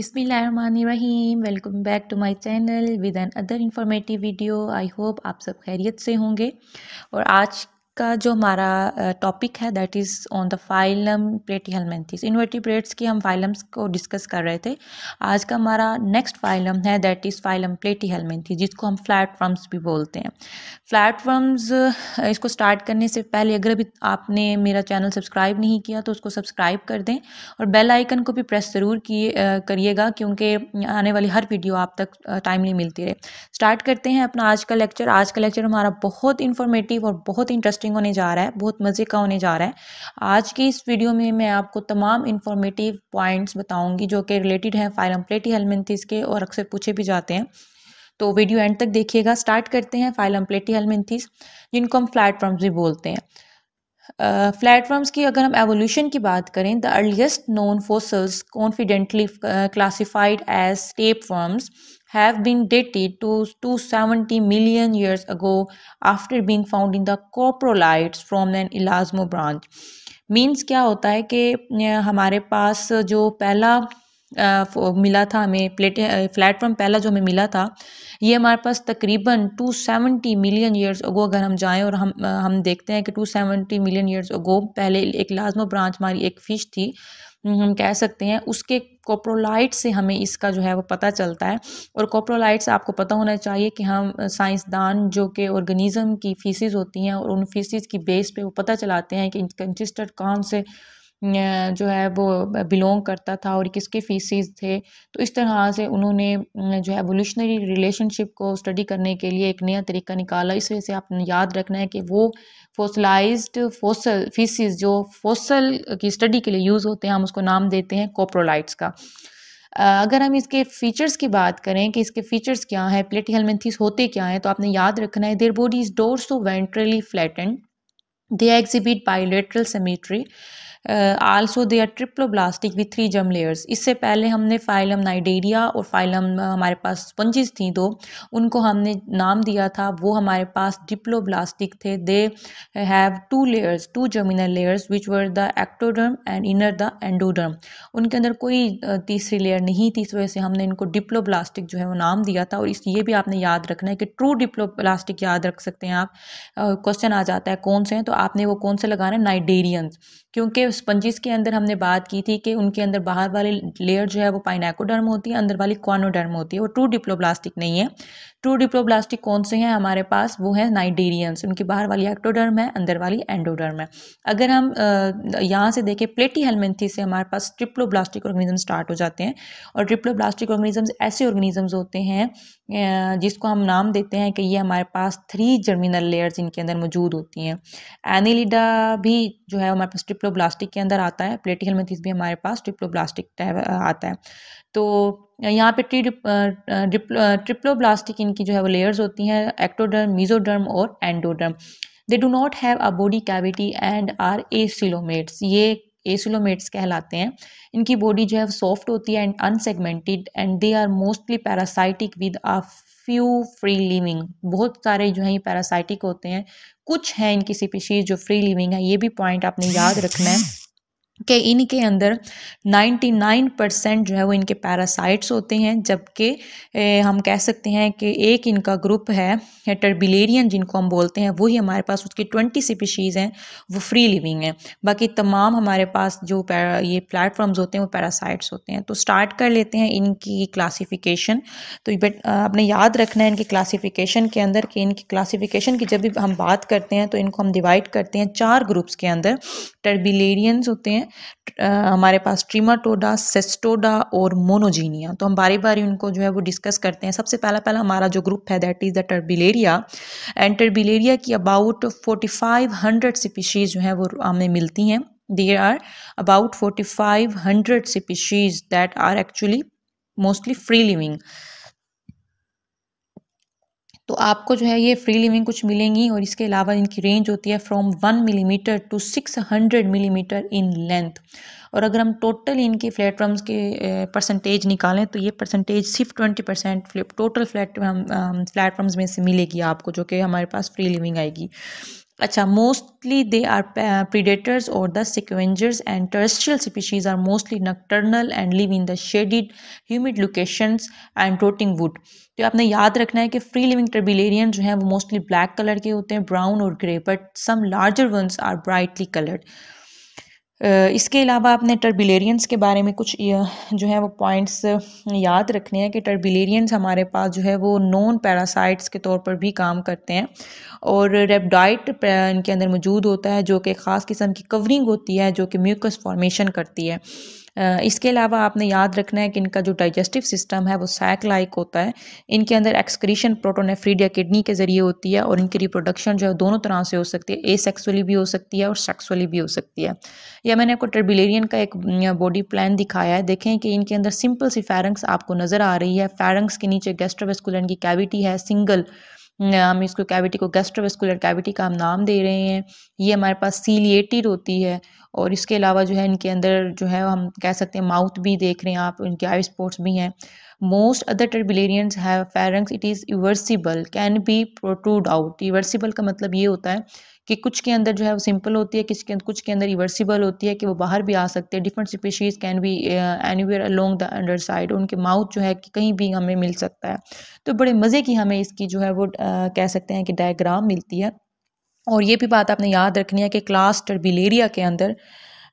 बिसमीम welcome back to my channel with another informative video. I hope आप सब खैरियत से होंगे। और आज का जो हमारा टॉपिक है that is on the phylum platyhelminthes invertebrates की हम फाइलम्स को डिस्कस कर रहे थे। आज का हमारा नेक्स्ट फाइलम है दैट इज़ फाइलम प्लेटीहेलमेंथिस जिसको हम फ्लैट वर्म्स भी बोलते हैं। फ्लैट वर्म्स इसको स्टार्ट करने से पहले अगर अभी आपने मेरा चैनल सब्सक्राइब नहीं किया तो उसको सब्सक्राइब कर दें और बेल आइकन को भी प्रेस ज़रूर किए करिएगा, क्योंकि आने वाली हर वीडियो आप तक टाइमली मिलती रहे। स्टार्ट करते हैं अपना आज का लेक्चर आज का लेक्चर हमारा बहुत इन्फॉर्मेटिव और बहुत इंटरेस्टिंग इंटरेस्टिंग होने जा रहा है, बहुत मज़े का होने जा रहा है। आज की इस वीडियो में मैं आपको तमाम इन्फॉर्मेटिव पॉइंट्स बताऊँगी जो कि रिलेटेड हैं फाइलम प्लेटी हेलमेंथिस के और अक्सर पूछे भी जाते हैं। तो वीडियो एंड तक देखिएगा। स्टार्ट करते हैं फाइलम प्लेटी हेलमेंथिस जिनको हम प्लेटफॉर्म्स भी बोलते हैं। प्लेटफॉर्म्स की अगर हम एवोल्यूशन की बात करें the earliest known fossils confidently classified as stem forms have been dated to 270 million years ago after being found in the coprolites from an elasmo branch. Means क्या होता है कि हमारे पास जो पहला आ, मिला था हमें प्लेट प्लेटफॉर्म पहला जो हमें मिला था ये हमारे पास तकरीबन 270 मिलियन ईयर्स अगो अगर हम जाएँ और हम हम देखते हैं कि 270 मिलियन ईयर्स अगो पहले एक लाजमो ब्रांच हमारी एक फ़िश थी हम कह सकते हैं उसके कोप्रोलाइट से हमें इसका जो है वो पता चलता है। और कोप्रोलाइट से आपको पता होना चाहिए कि हम साइंसदान जो कि ऑर्गेनिज़म की फीसिस होती हैं और उन फीसिस की बेस पे वो पता चलाते हैं कि कंसिस्टेंट कौन से जो है वो बिलोंग करता था और किसके फीसिस थे। तो इस तरह से उन्होंने जो है एवोल्यूशनरी रिलेशनशिप को स्टडी करने के लिए एक नया तरीका निकाला। इस वजह से आपने याद रखना है कि वो फोसलाइज्ड फोसल फीसिस जो फोसल की स्टडी के लिए यूज़ होते हैं, हम उसको नाम देते हैं कोप्रोलाइट्स का। अगर हम इसके फीचर्स की बात करें कि इसके फीचर्स क्या हैं प्लेटी हेलमेंथिस होते क्या हैं तो आपने याद रखना है their body is dorsoventrally flattened they exhibit bilateral symmetry also they are triploblastic with three germ layers इससे पहले हमने फाइलम नाइडेरिया और फाइलम हमारे पास स्पंजेस थी दो। उनको हमने नाम दिया था, वो हमारे पास डिप्लोब्लास्टिक थे। They have two layers two germinal layers which were the ectoderm and inner the endoderm उनके अंदर कोई तीसरी लेयर नहीं थी, इस वजह से हमने इनको डिप्लोब्लास्टिक जो है वो नाम दिया था। और इस, ये भी आपने याद रखना है कि ट्रू डिप्लोब्लास्टिक याद रख सकते हैं आप। क्वेश्चन आ जाता है कौन से हैं? तो आपने वो कौन से लगाना है? नाइडेरियंस क्योंकि स्पंजिस के अंदर हमने बात की थी कि उनके अंदर बाहर वाली लेयर जो है वो पाइनाकोडर्म होती है, अंदर वाली क्वानोडर्म होती है। वो ट्रू डिप्लोब्लास्टिक नहीं है। ट्रू डिप्लोब्लास्टिक कौन से हैं हमारे पास? वो है नाइडेरियंस उनकी बाहर वाली एक्टोडर्म है, अंदर वाली एंडोडर्म है। अगर हम यहाँ से देखें प्लेटी हेलमेंथी से हमारे पास ट्रिप्लोब्लास्टिक ऑर्गेनिज्म स्टार्ट हो जाते हैं और ट्रिप्लोब्लास्टिक ऑर्गेनिजम्स ऐसे ऑर्गेनिजम्स होते हैं जिसको हम नाम देते हैं कि ये हमारे पास थ्री जर्मिनल लेयर्स इनके अंदर मौजूद होती हैं। एनिलिडा भी जो है, हमारे पास ट्रिप्लोब्लास्टिक के अंदर आता है प्लेटी हेलमेंथिस भी हमारे पास ट्रिप्लोब्लास्टिक आता है। तो यहाँ पे ट्री ट्रिप्लोब्लास्टिक इनकी जो है वो लेयर्स होती हैं एक्टोडर्म मीजोडर्म और endoderm they do not have a body cavity and are acoelomates ये एसिलोमेट्स कहलाते हैं। इनकी बॉडी जो है सॉफ्ट होती है and unsegmented and they are mostly parasitic with a few free living बहुत सारे जो हैं ये पैरासाइटिक होते हैं। कुछ हैं इनकी स्पीशीज़ जो फ्री लिविंग है, ये भी पॉइंट आपने याद रखना है। कि इनके अंदर 99 परसेंट जो है वो इनके पैरासाइट्स होते हैं, जबकि हम कह सकते हैं कि एक इनका ग्रुप है टर्बिलेरियन जिनको हम बोलते हैं, वही हमारे पास उसकी 20 स्पीशीज़ हैं, वो फ्री लिविंग हैं। बाकी तमाम हमारे पास जो ये प्लेटफॉर्म्स होते हैं, वो पैरासाइट्स होते हैं। तो स्टार्ट कर लेते हैं इनकी क्लासीफिकेशन। तो बट आपने याद रखना है इनकी क्लासीफिकेशन के अंदर कि इनकी क्लासीफिकेशन की जब भी हम बात करते हैं तो इनको हम डिवाइड करते हैं चार ग्रुप्स के अंदर। टर्बिलेरियंस होते हैं हमारे पास ट्रीमाटोडा, सेस्टोडा और मोनोजीनिया। तो हम बारी बारी उनको जो है वो डिस्कस करते हैं। सबसे पहला पहला हमारा जो ग्रुप है that is the Turbellaria and Turbellaria की about forty five hundred species जो है वो हमें मिलती हैं। There are about forty five hundred species that are actually mostly free living तो आपको जो है ये फ्री लिविंग कुछ मिलेंगी और इसके अलावा इनकी रेंज होती है from one millimetre to six hundred millimetre in length और अगर हम टोटल इनके प्लेटफॉर्म्स के परसेंटेज निकालें तो ये परसेंटेज सिर्फ़ twenty percent total flat platforms में से मिलेगी आपको, जो कि हमारे पास फ्री लिविंग आएगी। अच्छा मोस्टली दे आर प्रीडेटर्स और the scavengers and terrestrial species are mostly nocturnal and live in the shaded humid locations and rotting wood तो आपने याद रखना है कि फ्री लिविंग टर्बिलेरियन जो है वो मोस्टली ब्लैक कलर के होते हैं ब्राउन और grey but some larger ones are brightly coloured इसके अलावा आपने टर्बिलेरियंस के बारे में कुछ जो है वो पॉइंट्स याद रखने हैं कि टर्बिलेरियंस हमारे पास जो है वो नॉन पैरासाइट्स के तौर पर भी काम करते हैं। और रेबडाइट इनके अंदर मौजूद होता है, जो कि ख़ास किस्म की कवरिंग होती है, जो कि म्यूकस फॉर्मेशन करती है। इसके अलावा आपने याद रखना है कि इनका जो डाइजेस्टिव सिस्टम है, वो सैक लाइक होता है। इनके अंदर एक्सक्रीशन प्रोटोनेफ्रीड या किडनी के ज़रिए होती है और इनकी रिप्रोडक्शन जो है, दोनों तरह से हो सकती है। ए भी हो सकती है और सेक्सुअली भी हो सकती है। या मैंने आपको टर्बिलेरियन का एक बॉडी प्लान दिखाया है। देखें कि इनके अंदर सिंपल सी फैरंग्स आपको नज़र आ रही है। फैरंग्स के नीचे गेस्ट्रोवेस्कुलर की कैविटी है सिंगल हम इसको कैविटी को गैस्ट्रोवेस्कुलर कैविटी का हम नाम दे रहे हैं। ये हमारे पास सीलिएटिड होती है और इसके अलावा जो है इनके अंदर जो है हम कह सकते हैं माउथ भी देख रहे हैं आप, इनके आई स्पोर्ट्स भी हैं। Most other turbellarians have pharynx it is eversible can be protrude out eversible का मतलब ये होता है कि कुछ के अंदर जो है वो सिंपल होती है किसके कुछ के अंदर रिवर्सिबल होती है कि वो बाहर भी आ सकते हैं। Different species can be anywhere along the under side उनके माउथ जो है कि कहीं भी हमें मिल सकता है। तो बड़े मज़े की हमें इसकी जो है वो uh, कह सकते हैं कि डायग्राम मिलती है। और ये भी बात आपने याद रखनी है कि क्लास टर्बिलेरिया के अंदर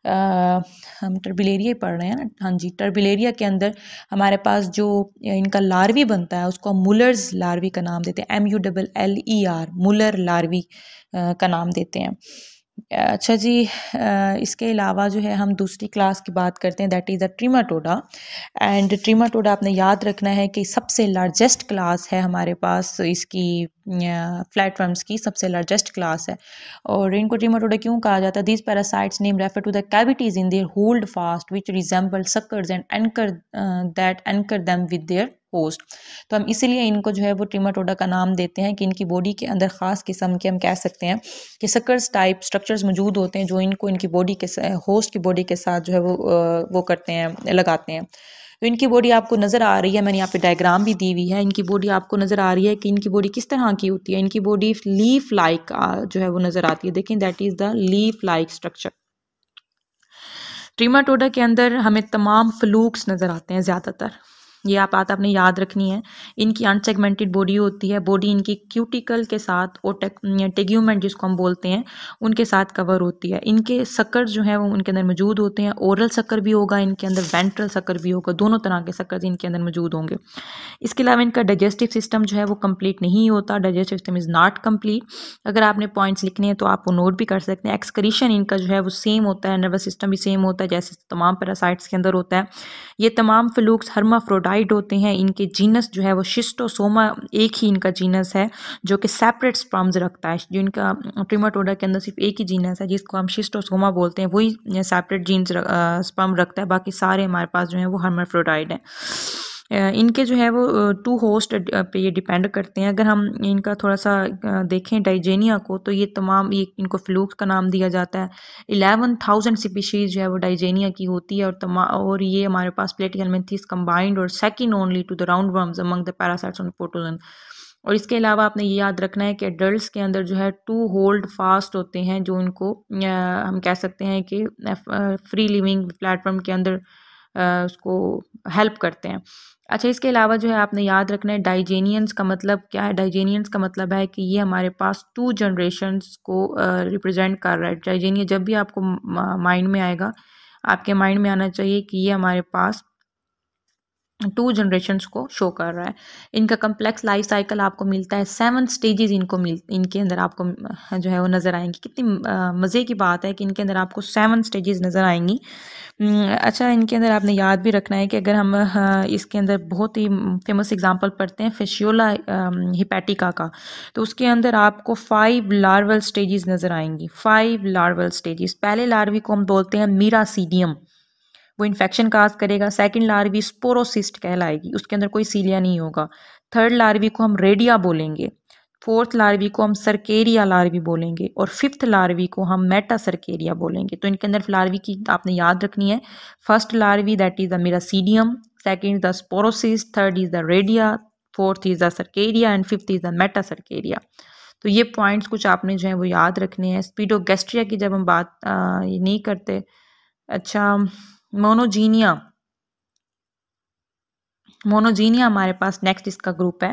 हम टर्बिलेरिया ही पढ़ रहे हैं ना? हाँ जी, टर्बिलेरिया के अंदर हमारे पास जो इनका लार्वी बनता है, उसको हम मुलर्स लार्वी का नाम देते हैं M U double L E R Muller larvae का नाम देते हैं। अच्छा जी इसके अलावा जो है हम दूसरी क्लास की बात करते हैं that is the Trematoda and Trematoda आपने याद रखना है कि सबसे लार्जेस्ट क्लास है हमारे पास, इसकी फ्लैटफॉर्म्स की सबसे लार्जेस्ट क्लास है। और इनको ट्रीमाटोडा क्यों कहा जाता है? These parasites name refer to the cavities in their hold fast which resemble suckers and anchor that anchor them with their host तो हम इसीलिए इनको जो है वो ट्रीमाटोडा का नाम देते हैं कि इनकी बॉडी के अंदर ख़ास किस्म के हम कह सकते हैं कि सकर्स टाइप स्ट्रक्चर्स मौजूद होते हैं जो इनको इनकी बॉडी के होस्ट की बॉडी के साथ जो है वो वो करते हैं, लगाते हैं। तो इनकी बॉडी आपको नज़र आ रही है, मैंने यहाँ पे डायग्राम भी दी हुई है। इनकी बॉडी आपको नज़र आ रही है कि इनकी बॉडी किस तरह की होती है। इनकी बॉडी लीफ लाइक जो है वो नज़र आती है। देखें that is the leaf like structure Trematoda के अंदर हमें तमाम फ्लूक्स नज़र आते हैं ज़्यादातर। ये आप बात आपने याद रखनी है। इनकी अनसेगमेंटेड बॉडी होती है। बॉडी इनकी क्यूटिकल के साथ, और टेग्यूमेंट जिसको हम बोलते हैं, उनके साथ कवर होती है। इनके शक्कर जो है, वो उनके अंदर मौजूद होते हैं। ओरल शक्कर भी होगा, इनके अंदर वेंट्रल शक्कर भी होगा। दोनों तरह के शक्कर इनके अंदर मौजूद होंगे। इसके अलावा इनका डाइजेस्टिव सिस्टम जो है, वो कंप्लीट नहीं होता। Digestive system is not complete अगर आपने पॉइंट्स लिखने हैं तो आप वो नोट भी कर सकते हैं। एक्सक्रीशन इनका जो है, वो सेम होता है। नर्वस सिस्टम भी सेम होता है, जैसे तमाम पैरासाइट्स के अंदर होता है। ये तमाम फ्लूक्स हर्माफ्रोडाइट डिवाइड होते हैं, इनके जीनस जो है वो शिस्टोसोमा, एक ही इनका जीनस है, जो कि सेपरेट स्पर्म्स रखता है, जो इनका ट्रिमाटोडा के अंदर सिर्फ़ एक ही जीनस है, जिसको हम शिस्टोसोमा बोलते हैं, वही सेपरेट जीन्स स्पर्म रखता है, बाकी सारे हमारे पास जो है वो हर्माफ्रोडाइड हैं। इनके जो है वो टू होस्ट पे ये डिपेंड करते हैं। अगर हम इनका थोड़ा सा देखें डाइजेनिया को तो ये तमाम, ये इनको फ्लूक्स का नाम दिया जाता है। इलेवन थाउज़ेंड स्पीशीज़ जो है वो डाइजेनिया की होती है और तमाम और ये हमारे पास प्लेटिकल मेंथिस कम्बाइंड और second only to the round worms among the parasites on protozoan और इसके अलावा आपने ये याद रखना है कि एडल्ट के अंदर जो है टू होल्ड फास्ट होते हैं, जो इनको हम कह सकते हैं कि फ्री लिविंग प्लेटफॉर्म के अंदर उसको हेल्प करते हैं। अच्छा इसके अलावा जो है आपने याद रखना है डाइजेनियंस का मतलब क्या है? डाइजेनियंस का मतलब है कि ये हमारे पास टू जनरेशन्स को रिप्रेजेंट कर रहा है। डाइजेनियन जब भी आपको माइंड में आएगा, आपके माइंड में आना चाहिए कि ये हमारे पास टू जनरेशन्स को शो कर रहा है। इनका कम्प्लेक्स लाइफ साइकिल आपको मिलता है। सेवन स्टेजेस इनको मिल, इनके अंदर आपको जो है वो नज़र आएँगी। कितनी मज़े की बात है कि इनके अंदर आपको सेवन स्टेजेस नज़र आएँगी। अच्छा इनके अंदर आपने याद भी रखना है कि अगर हम इसके अंदर बहुत ही फ़ेमस एग्जांपल पढ़ते हैं फेशियोला हिपैटिका का। तो उसके अंदर आपको फाइव लार्वल स्टेजेस नज़र आएँगी। फाइव लार्वल स्टेजेस पहले लार्वी को हम बोलते हैं मीरा सीडियम वो इन्फेक्शन काज करेगा। सेकंड लार्वी स्पोरोसिस्ट कहलाएगी। उसके अंदर कोई सीलिया नहीं होगा। थर्ड लार्वी को हम रेडिया बोलेंगे। फोर्थ लार्वी को हम सरकेरिया लार्वी बोलेंगे। और फिफ्थ लार्वी को हम मेटा सरकेरिया बोलेंगे। तो इनके अंदर लार्वी की आपने याद रखनी है। First larvae that is the miracidium second the sporocyst third is the redia fourth is the cercaria and fifth is the metacercaria तो ये पॉइंट्स कुछ आपने जो है वो याद रखने हैं। स्पीडोगेस्ट्रिया की जब हम बात आ, ये नहीं करते अच्छा मोनोजीनिया। मोनोजीनिया हमारे पास नेक्स्ट इसका ग्रुप है।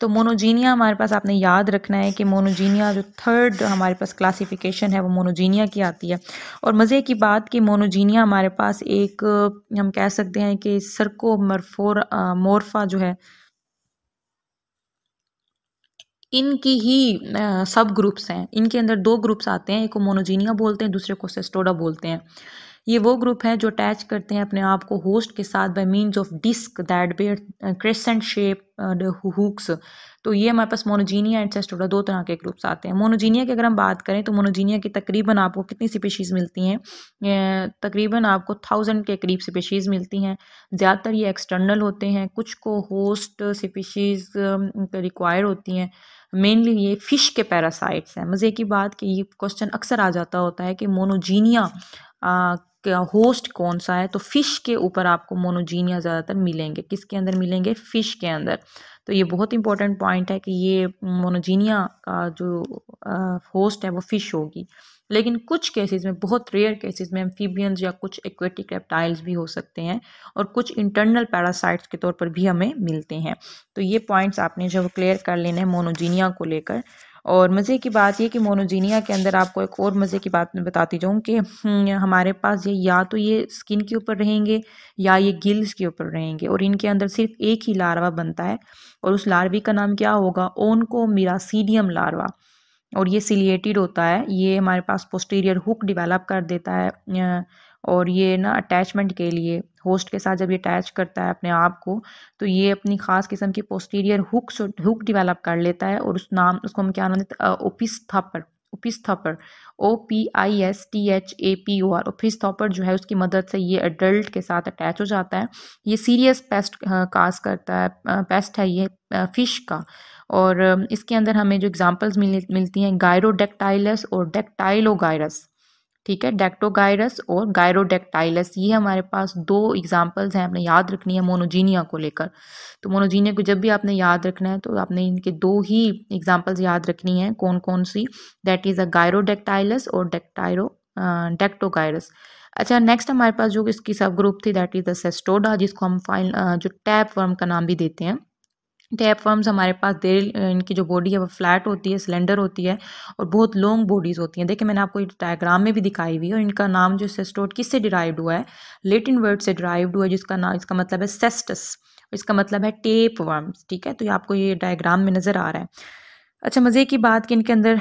तो मोनोजीनिया हमारे पास आपने याद रखना है कि मोनोजीनिया जो थर्ड हमारे पास क्लासिफिकेशन है, वो मोनोजीनिया की आती है। और मज़े की बात कि मोनोजीनिया हमारे पास एक, हम कह सकते हैं कि सरको मरफोर मोरफा जो है, इनकी ही सब ग्रुप्स हैं। इनके अंदर दो ग्रुप्स आते हैं, एक को मोनोजीनिया बोलते हैं, दूसरे को सेस्टोडा बोलते हैं। ये वो ग्रुप हैं जो अटैच करते हैं अपने आप को होस्ट के साथ by means of disc that bear crescent shape hooks तो ये हमारे पास मोनोजीनिया एंड सेस्टोडा दो तरह के ग्रुप्स आते हैं। मोनोजीनिया की अगर हम बात करें तो मोनोजीनिया की तकरीबन आपको कितनी स्पीशीज़ मिलती हैं? तकरीबन आपको थाउज़ेंड के करीब स्पीशीज़ मिलती हैं। ज़्यादातर ये एक्सटर्नल होते हैं। कुछ को होस्ट स्पीशीज़ रिक्वायर होती हैं। मेनली ये फ़िश के पैरासाइट्स हैं। मज़े की बात कि ये क्वेश्चन अक्सर आ जाता होता है कि मोनोजीनिया होस्ट कौन सा है? तो फ़िश के ऊपर आपको मोनोजीनिया ज़्यादातर मिलेंगे। किसके अंदर मिलेंगे? फ़िश के अंदर। तो ये बहुत इंपॉर्टेंट पॉइंट है कि ये मोनोजीनिया का जो होस्ट है वो फ़िश होगी। लेकिन कुछ केसेस में, बहुत रेयर केसेस में एम्फीबियंस या कुछ एक्वेटिक रेप्टाइल्स भी हो सकते हैं और कुछ इंटरनल पैरासाइट्स के तौर पर भी हमें मिलते हैं। तो ये पॉइंट्स आपने जो क्लियर कर लेने हैं मोनोजीनिया को लेकर और मज़े की बात यह कि मोनोजीनिया के अंदर आपको एक और मज़े की बात बताती जाऊँ कि हम्म, हमारे पास ये या तो ये स्किन के ऊपर रहेंगे या ये गिल्स के ऊपर रहेंगे और इनके अंदर सिर्फ़ एक ही लार्वा बनता है और उस लार्वी का नाम क्या होगा? Oncomiracidium larva. और ये सिलिएटेड होता है ये हमारे पास पोस्टीरियर हुक डिवेलप कर देता है और ये ना अटैचमेंट के लिए होस्ट के साथ जब ये अटैच करता है अपने आप को तो ये अपनी ख़ास किस्म की पोस्टीरियर हुक हुक डिवेलप कर लेता है और उस नाम उसको हम क्या नाम देते हैं? Opisthaptor opisthaptor O P I S T H A P O R opisthaptor जो है उसकी मदद से ये अडल्ट के साथ अटैच हो जाता है। ये सीरियस पेस्ट काज करता है पेस्ट है ये फ़िश का। और इसके अंदर हमें जो एग्जांपल्स मिल, मिलती हैं गायरोडेक्टाइलस और डेक्टाइलोगायरस ठीक है? डेक्टोगायरस और गायरोडेक्टाइलस ये हमारे पास दो एग्जांपल्स हैं, आपने याद रखनी है मोनोजीनिया को लेकर। तो मोनोजीनिया को जब भी आपने याद रखना है तो आपने इनके दो ही एग्जांपल्स याद रखनी है कौन कौन सी? दैट इज़ अ गायरोडेक्टाइलस और डेक्टाइरो डेक्टोगायरस अच्छा नेक्स्ट हमारे पास जो इसकी सब ग्रुप थी दैट इज़ द सेस्टोडा जिसको हम फाइन जो टैप वर्म का नाम भी देते हैं। टैप फॉर्म्स हमारे पास देर इनकी जो बॉडी है वो फ्लैट होती है, सिलेंडर होती है और बहुत लॉन्ग बॉडीज़ होती हैं। देखिए मैंने आपको डायग्राम में भी दिखाई हुई है और इनका नाम जो सेस्टोट किससे डिराइव्ड हुआ है? लेटिन वर्ड से डिराइव्ड हुआ है, जिसका नाम इसका मतलब है सेस्टस इसका मतलब है टेप वर्म्स ठीक है? तो ये आपको ये डायग्राम में नज़र आ रहा है। अच्छा मज़े की बात कि इनके अंदर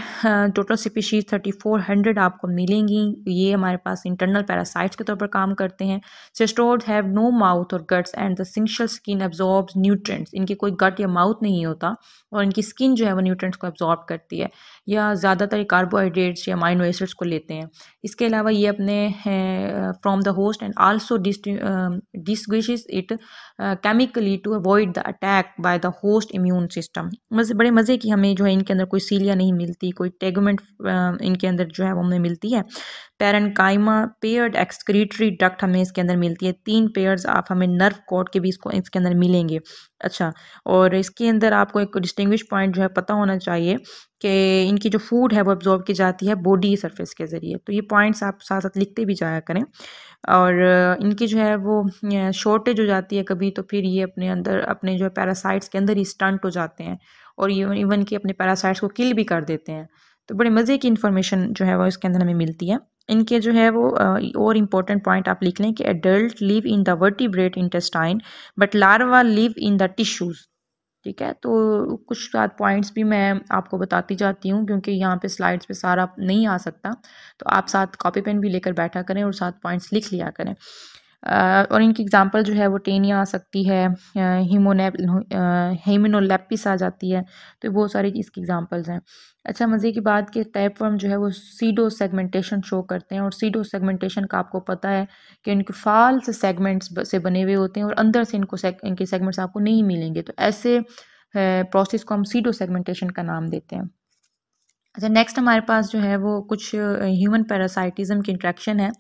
total species thirty four hundred आपको मिलेंगी। ये हमारे पास इंटरनल पैरासाइट्स के तौर पर काम करते हैं। सिस्टोर्ड हैव नो माउथ और guts and the syncytial skin absorb nutrients इनकी कोई गट या माउथ नहीं होता और इनकी स्किन जो है वो न्यूट्रेंट्स को एब्जॉर्ब करती है। या ज़्यादातर कार्बोहाइड्रेट्स या माइनो एसिड्स को लेते हैं। इसके अलावा ये अपने from the host and also disguise it chemically to avoid the attack by the host immune system मज़े, बड़े मज़े की हमें जो है इनके अंदर कोई सीलिया नहीं मिलती, कोई टेगमेंट इनके अंदर जो है वो हमें मिलती है। पैरनकाइमा पेयर्ड एक्सक्रीटरी डक्ट हमें इसके अंदर मिलती है। तीन पेयर्स आप हमें नर्व कोड के भी इसको, इसके अंदर मिलेंगे। अच्छा और इसके अंदर आपको एक डिस्टिंग्विश पॉइंट जो है पता होना चाहिए कि इनकी जो फ़ूड है वो अब्जॉर्ब की जाती है बॉडी सरफेस के ज़रिए। तो ये पॉइंट्स आप साथ साथ लिखते भी जाया करें। और इनकी जो है वो शॉर्टेज हो जाती है कभी तो फिर ये अपने अंदर, अपने जो है पैरासाइट्स के अंदर ही स्टंट हो जाते हैं और ये इवन कि अपने पैरासाइट्स को किल भी कर देते हैं। तो बड़े मज़े की इन्फॉर्मेशन जो है वो इसके अंदर हमें मिलती है। इनके जो है वो और इम्पोर्टेंट पॉइंट आप लिख लें कि adult live in the vertebrate intestine but larva live in the tissues ठीक है? तो कुछ शायद पॉइंट्स भी मैं आपको बताती जाती हूँ, क्योंकि यहाँ पे स्लाइड्स पे सारा नहीं आ सकता। तो आप साथ कॉपी पेन भी लेकर बैठा करें और साथ पॉइंट्स लिख लिया करें। और इनकी एग्जांपल जो है वो टेनिया आ सकती है हेमिनोलेपिस आ जाती है तो बहुत सारी इसकी एग्जांपल्स हैं। अच्छा मज़े की बात कि टाइप फॉर्म जो है वो सीडो सेगमेंटेशन शो करते हैं और सीडो सेगमेंटेशन का आपको पता है कि इनके फाल से सेगमेंट्स से बने हुए होते हैं और अंदर से इनको सेग, इनके सेगमेंट्स आपको नहीं मिलेंगे तो ऐसे प्रोसेस को हम सीडो सेगमेंटेशन का नाम देते हैं। अच्छा नेक्स्ट हमारे पास जो है वो कुछ ह्यूमन पैरासाइटिज्म की इंट्रैक्शन है।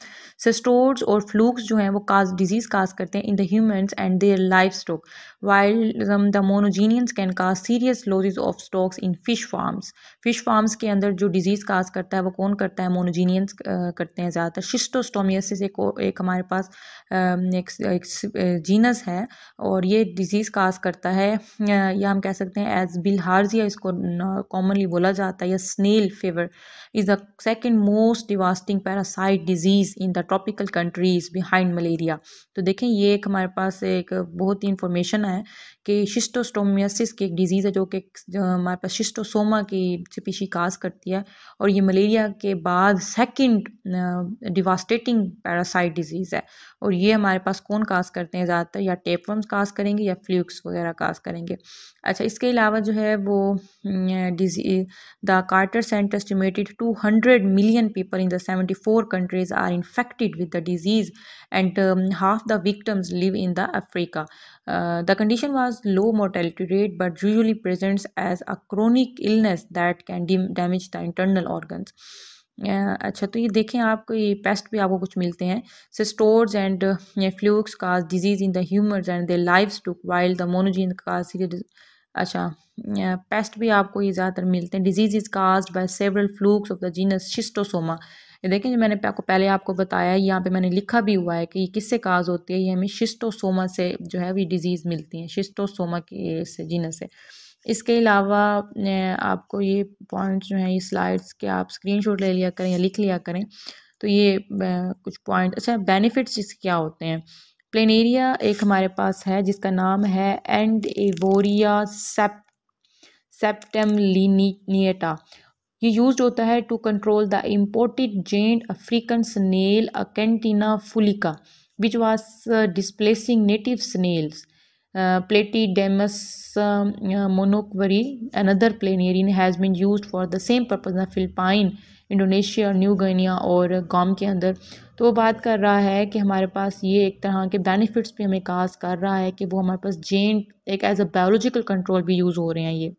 सिस्टोर्स और फ्लूक्स जो हैं वो काज डिज़ीज़ काज करते हैं in the humans and their livestock while the monogeneans can cause serious losses of stocks in fish farms fish farms के अंदर जो डिज़ीज़ काज करता है वो कौन करता है? मोनोजीनियंस करते हैं ज़्यादातर। शिस्टोस्टोमियसिस एक एक हमारे पास एक, एक जीनस है और ये डिज़ीज़ काज करता है। या हम कह सकते हैं एज बिलहार्जिया इसको कॉमनली बोला जाता है या snail fever is the second most devastating parasite disease in the tropical countries behind malaria तो देखें ये एक हमारे पास एक बहुत ही इंफॉर्मेशन है। 哎。कि शिस्टोस्टोमियासिस की एक डिज़ीज़ है जो कि हमारे पास शिस्टोसोमा की स्पीशी काज करती है और ये मलेरिया के बाद सेकंड डिवास्टेटिंग पैरासाइट डिज़ीज़ है। और ये हमारे पास कौन काज करते हैं? ज़्यादातर या टेपवर्म्स काज करेंगे या फ्लूक्स वगैरह काज करेंगे। अच्छा इसके अलावा जो है वो disease the Carter Center estimated 200 million people in the 74 countries are infected with the disease and um, half the victims live in the Africa. Uh, the condition was low mortality rate, but usually presents as a chronic illness that can damage the internal organs. अच्छा तो ये देखें आपको ये paste भी आपको कुछ मिलते हैं। सिस्टोर्स एंड फ्लूक्स का disease in the humans and the livestock while the monogene का अच्छा पेस्ट भी आपको ये ज़्यादातर मिलते हैं। Disease is caused by several flukes of the genus Schistosoma ये देखें जो मैंने आपको पहले आपको बताया है, यहाँ पे मैंने लिखा भी हुआ है कि ये किससे काज होती है? ये हमें शिस्टोसोमा से जो है वो डिज़ीज़ मिलती है, शिस्टोसोमा के से, जीनस से। इसके अलावा आपको ये पॉइंट्स जो हैं, ये स्लाइड्स के आप स्क्रीनशॉट ले लिया करें या लिख लिया करें तो ये कुछ पॉइंट अच्छा बेनिफिट्स इसके क्या होते हैं? प्लेनेरिया एक हमारे पास है, जिसका नाम है एंड एवोरिया सेप, सेप्टेमलिनिएटा। ये यूज़ होता है to control the imported giant African snail Achatina fulica which was displacing native snails platy Platydemus manokwari another planarian has been use for the same purpose Philippine Indonesia New Guinea और गाम के अंदर। तो वो बात कर रहा है कि हमारे पास ये एक तरह के बेनिफिट्स भी हमें काज कर रहा है कि वो हमारे पास जेंट एक एज अ बायोलॉजिकल कंट्रोल भी यूज़ हो रहे हैं ये।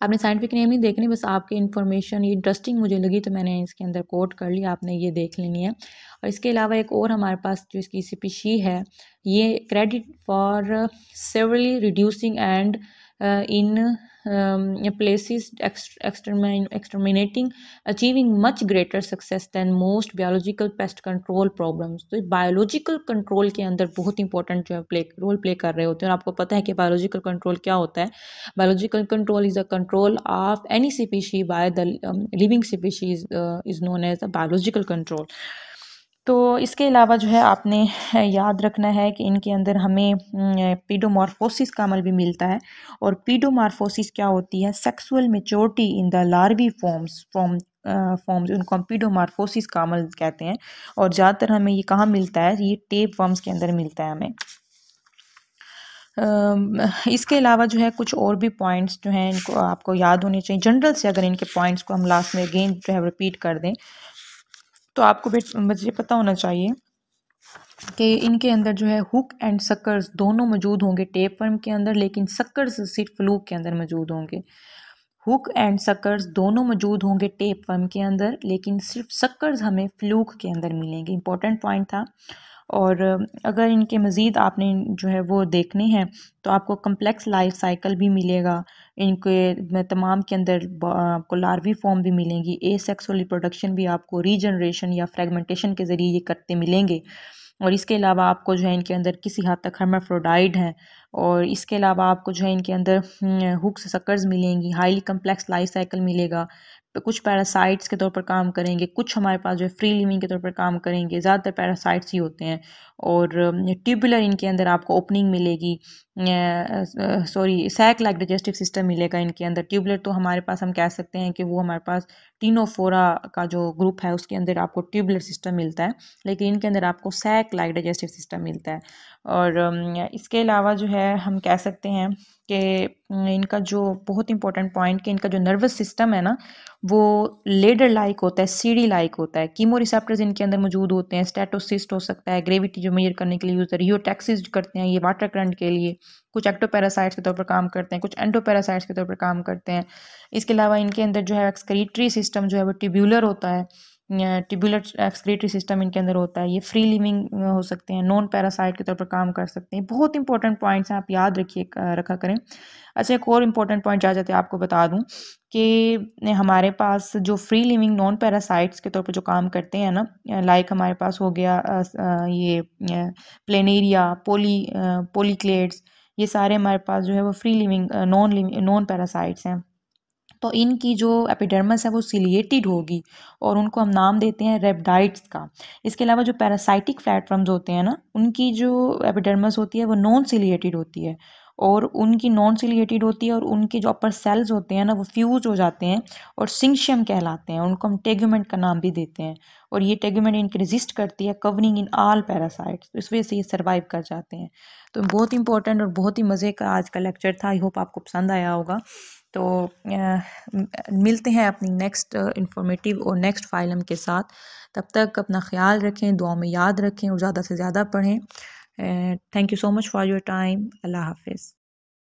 आपने साइंटिफिक नेम नहीं देखनी, बस आपकी इन्फॉर्मेशन ये इंटरेस्टिंग मुझे लगी तो मैंने इसके अंदर कोट कर लिया, आपने ये देख लेनी है। और इसके अलावा एक और हमारे पास जो इसकी सी पी शी है, ये credit for severely reducing and in um, places extermin exterminating achieving much greater success than most biological pest control problems. तो बायोलॉजिकल कंट्रोल के अंदर बहुत इंपॉर्टेंट जो है प्ले रोल प्ले कर रहे होते हैं। और आपको पता है कि बायोलॉजिकल कंट्रोल क्या होता है? Biological control is a control of any species by the living species is known as a biological control तो इसके अलावा जो है आपने याद रखना है कि इनके अंदर हमें पीडोमॉर्फोसिस का अमल भी मिलता है। और पीडोमॉर्फोसिस क्या होती है? Sexual maturity in the larvae forms, form forms, उनको हम पीडोमार्फोसिस का अमल कहते हैं। और ज़्यादातर हमें ये कहाँ मिलता है? ये टेप फॉर्म्स के अंदर मिलता है हमें। इसके अलावा जो है कुछ और भी पॉइंट्स जो हैं इनको आपको याद होने चाहिए। जनरल से अगर इनके पॉइंट्स को हम लास्ट में अगेन जो है रिपीट कर दें तो आपको मुझे पता होना चाहिए कि इनके अंदर जो है हुक एंड सक्कर्स दोनों मौजूद होंगे टेप वर्म के अंदर, लेकिन सक्कर्स सिर्फ़ फ्लूक के अंदर मौजूद होंगे। हुक एंड सक्कर्स दोनों मौजूद होंगे टेप वर्म के अंदर, लेकिन सिर्फ़ सक्कर्स हमें फ्लूक के अंदर मिलेंगे। इंपॉर्टेंट पॉइंट था और अगर इनके मज़ीद आपने जो है वो देखने हैं तो आपको कम्प्लेक्स लाइफ साइकिल भी मिलेगा। इनके तमाम के अंदर आपको लार्वी फॉर्म भी मिलेंगी। ए सेक्सुअल रिप्रोडक्शन भी आपको रीजनरेशन या फ्रेगमेंटेशन के ज़रिए ये करते मिलेंगे। और इसके अलावा आपको जो है इनके अंदर किसी हद तक हर्माफ्रोडाइड हैं और इसके अलावा आपको जो है इनके अंदर हुक्स सकर्स मिलेंगी। हाईली कम्प्लेक्स लाइफ साइकिल मिलेगा। कुछ पैरासाइट्स के तौर पर काम करेंगे, कुछ हमारे पास जो है फ्री लिविंग के तौर पर काम करेंगे, ज़्यादातर पैरासाइट्स ही होते हैं। और ट्यूबुलर इनके अंदर आपको ओपनिंग मिलेगी sorry sac like digestive system मिलेगा इनके अंदर। ट्यूबुलर तो हमारे पास हम कह सकते हैं कि वो हमारे पास टीनोफोरा का जो ग्रुप है, उसके अंदर आपको ट्यूबुलर सिस्टम मिलता है, लेकिन इनके अंदर आपको सैक लाइक डाइजेस्टिव सिस्टम मिलता है। और इसके अलावा जो है हम कह सकते हैं कि इनका जो बहुत इंपॉर्टेंट पॉइंट कि इनका जो नर्वस सिस्टम है ना, वो लेडर लाइक होता है सीढ़ी लाइक होता है। कीमो रिसेप्टर्स इनके अंदर मौजूद होते हैं स्टेटोसिस्ट हो सकता है ग्रेविटी जो मेजर करने के लिए यूज़ रियो टैक्सिस करते हैं, ये वाटर करंट के लिए। कुछ एक्टोपैरासाइट्स के तौर पर काम करते हैं, कुछ एंटोपैरासाइट्स के तौर पर काम करते हैं। इसके अलावा इनके अंदर जो है एक्सक्रीटरी सिस्टम जो है वो ट्यूबुलर होता है। ट्यूबुलर एक्सक्रीटरी सिस्टम इनके अंदर होता है। ये फ्री लिविंग हो सकते हैं। नॉन पैरासाइट के तौर पर काम कर सकते हैं। बहुत इंपॉर्टेंट पॉइंट्स हैं, आप याद रखिए रखा करें। अच्छा एक और इम्पोर्टेंट पॉइंट जा जाते हैं, आपको बता दूँ कि हमारे पास जो फ्री लिविंग नॉन पैरासाइट्स के तौर पर जो काम करते हैं ना लाइक हमारे पास हो गया ये प्लेनेरिया पोली पोलीक्लेट्स ये सारे हमारे पास जो है वो free living non non parasites हैं। तो इनकी जो एपिडर्मस है वो सिलिएटेड होगी और उनको हम नाम देते हैं रेबडाइट्स का। इसके अलावा जो पैरासाइटिक प्लेटफॉर्म्स होते हैं ना, उनकी जो एपिडर्मस होती है वो नॉन सिलिएटेड होती है और उनकी नॉन सिलिएटेड होती है और उनके जो अपर सेल्स होते हैं ना, वो फ्यूज हो जाते हैं और सिंशियम कहलाते हैं, उनको हम टेगुमेंट का नाम भी देते हैं और ये टेगुमेंट इनके रेजिस्ट करती है कवरिंग इन ऑल पैरासाइट्स इस वजह से ये सर्वाइव कर जाते हैं। तो बहुत इंपॉर्टेंट और बहुत ही मज़े का आज का लेक्चर था आई होप आपको पसंद आया होगा। तो मिलते हैं अपनी नेक्स्ट इंफॉर्मेटिव और नेक्स्ट फाइलम के साथ। तब तक अपना ख्याल रखें दुआ में याद रखें और ज़्यादा से ज़्यादा पढ़ें। Thank you so much for your time अल्लाह हाफिज़।